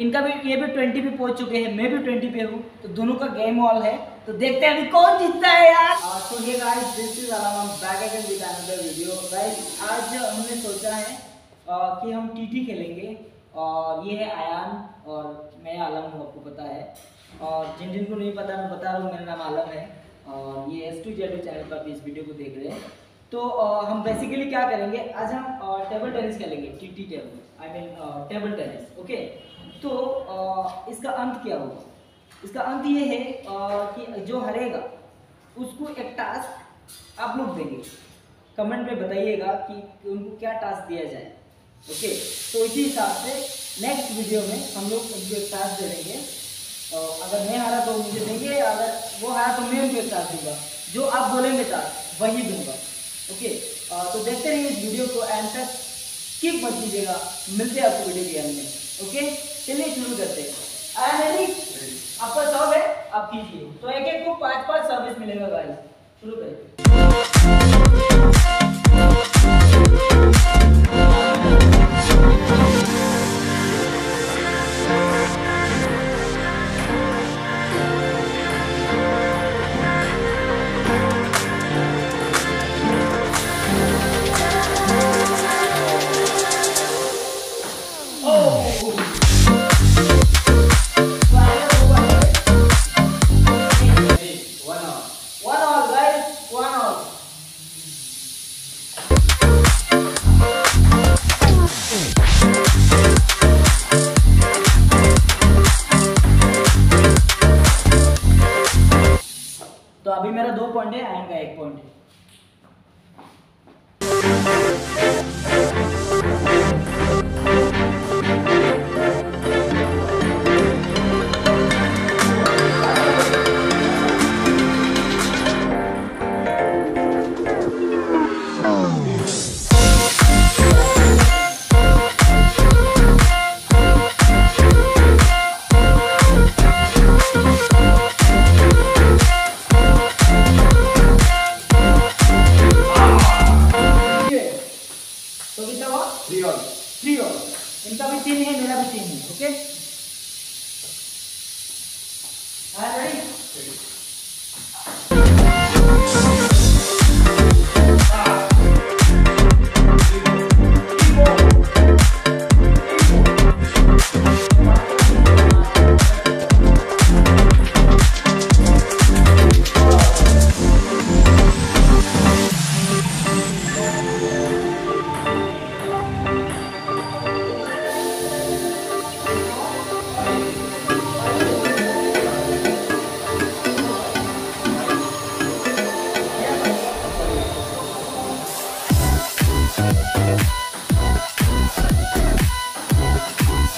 इनका भी ये भी ट्वेंटी पे पहुँच चुके हैं मैं भी ट्वेंटी पे हूँ तो दोनों का गेम वॉल है। तो देखते हैं अभी कौन जीतता है यार। तो ये guys this is back again with another video guys आज हमने सोचा है uh, कि हम टीटी खेलेंगे और ये है आयान और मैं आलम हूँ आपको पता है। और जिन जिन को नहीं पता मैं बता रहा हूँ मेरा नाम आलम है और ये एस टू जेड चैनल पर भी इस वीडियो को देख रहे हैं। तो uh, हम बेसिकली क्या करेंगे आज हम टेबल टेनिस खेलेंगे T T table I mean table tennis okay तो इसका अंत क्या होगा? इसका अंत ये है कि जो हरेगा उसको एक टास्क आप लोग देंगे। कमेंट में बताइएगा कि, उनको क्या टास्क दिया जाए। ओके तो इसी हिसाब से नेक्स्ट वीडियो में हम लोग उनको एक टास्क दे देंगे। अगर मैं हारा तो मुझे देंगे अगर वो हारा तो मैं उनको एक टास्क दूँगा। जो आप बोलेंगे टास्क वही दूँगा। ओके तो देखते रहिए इस वीडियो को एंड तक स्किप मत कीजिएगा। मिलते हैं आपको वीडियो के में। ओके चलिए शुरू करते हैं। आया रेडी आपका सर्व है आप कीजिए तो एक एक को पाँच पाँच सर्विस मिलेगा गाइस शुरू करें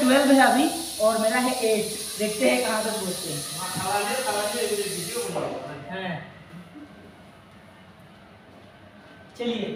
ट्वेल्व है अभी और मेरा है एट देखते हैं कहाँ तक पहुँचते हैं। हाँ, हैं। चलिए।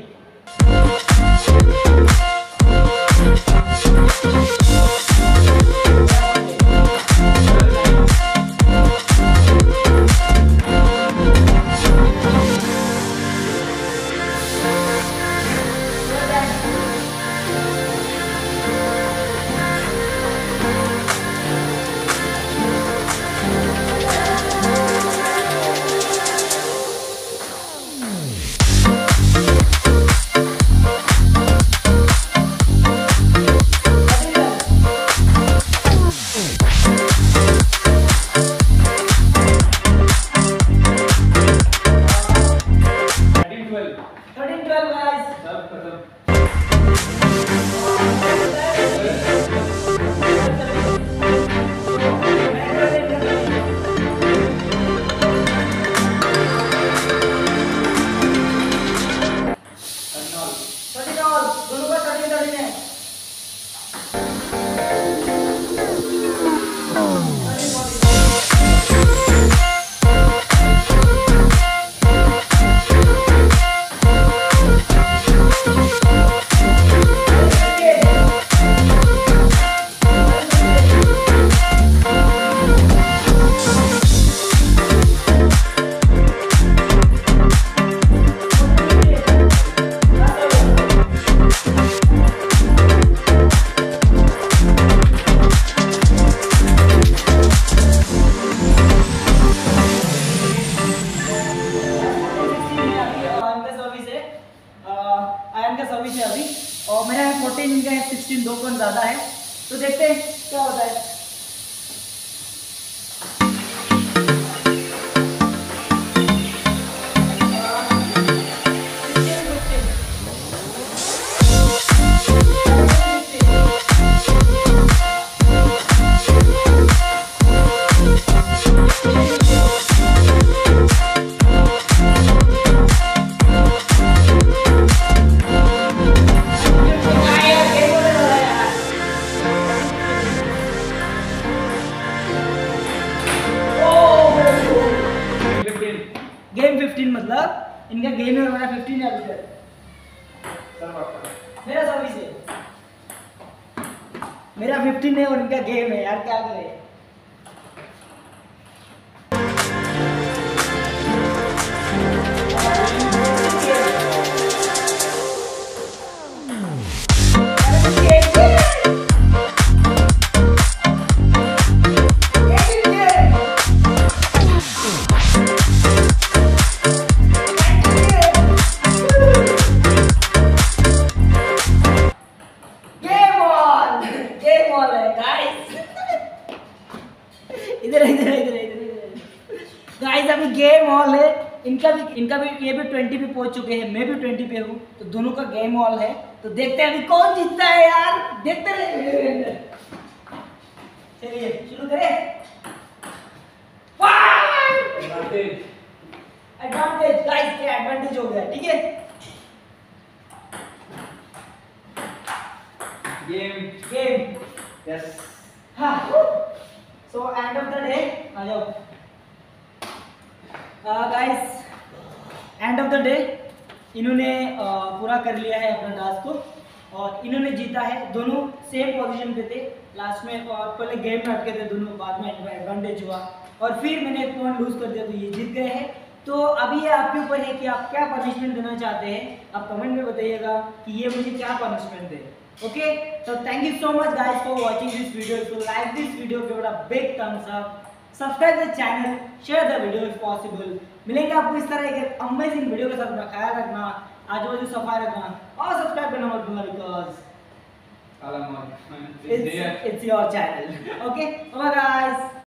मेरा सर्विस है। मेरा 15 है उनका गेम है यार क्या करें? इधर इधर इधर इधर गाइस अभी गेम ऑल है। इनका भी इनका भी ये भी ट्वेंटी पे पहुँच चुके हैं। मैं भी ट्वेंटी पे हूँ। तो दोनों का गेम हॉल है। तो देखते हैं अभी कौन जीतता है यार। देखते रहे। चलिए शुरू करें। एडवांटेज एडवांटेज गाइस ये एडवांटेज हो गया? ठीक है? गेम गेम यस हाँ। So end of the day आ जाओ guys end of the day इन्होंने पूरा कर लिया है अपना टास्क को, और इन्होंने जीता है। दोनों सेम पोजीशन पे थे लास्ट में, और पहले गेम में अटके थे दोनों, बाद में एडवांटेज हुआ। और फिर मैंने एक पॉइंट लूज कर दिया तो ये जीत गए हैं। तो अभी ये आपके ऊपर है कि आप क्या पनिशमेंट देना चाहते हैं, आप कमेंट में बताइएगा कि ये मुझे क्या punishment they. Okay so thank you so much guys for watching this video if like this video give a big thumbs up subscribe the channel share the video if possible मिलेंगे आपको इस तरह के अमेजिंग वीडियो के साथ मैं ख्याल रखना आज वो जो सफ़ाई रखना। और सब्सक्राइब करना मत भूलना because hello mom it's your channel okay bye guys